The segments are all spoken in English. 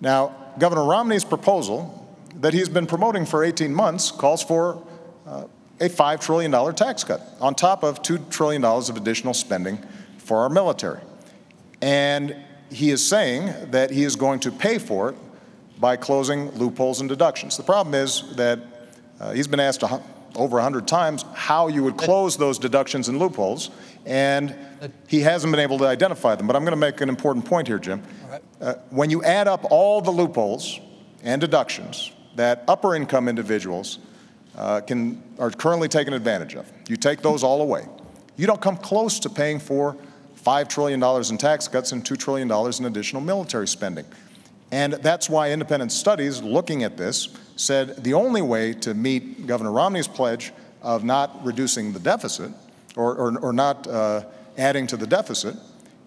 Now, Governor Romney's proposal that he's been promoting for 18 months calls for uh, a $5 trillion tax cut on top of $2 trillion of additional spending for our military. And he is saying that he is going to pay for it by closing loopholes and deductions. The problem is that uh, he's been asked a, over 100 times how you would close those deductions and loopholes, and he hasn't been able to identify them. But I'm going to make an important point here, Jim. Uh, when you add up all the loopholes and deductions that upper income individuals uh, can, are currently taken advantage of, you take those all away. You don't come close to paying for $5 trillion in tax cuts and $2 trillion in additional military spending. And that's why independent studies looking at this said the only way to meet Governor Romney's pledge of not reducing the deficit or, or, or not uh, adding to the deficit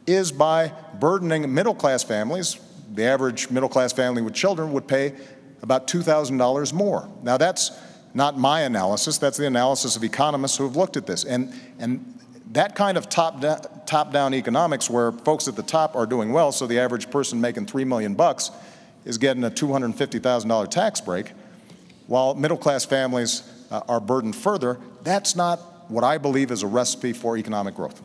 is by burdening middle class families. The average middle class family with children would pay about $2,000 more. Now, that's not my analysis, that's the analysis of economists who have looked at this. And, and that kind of top, da- top down economics where folks at the top are doing well, so the average person making 3 million bucks is getting a $250,000 tax break, while middle class families uh, are burdened further, that's not what I believe is a recipe for economic growth.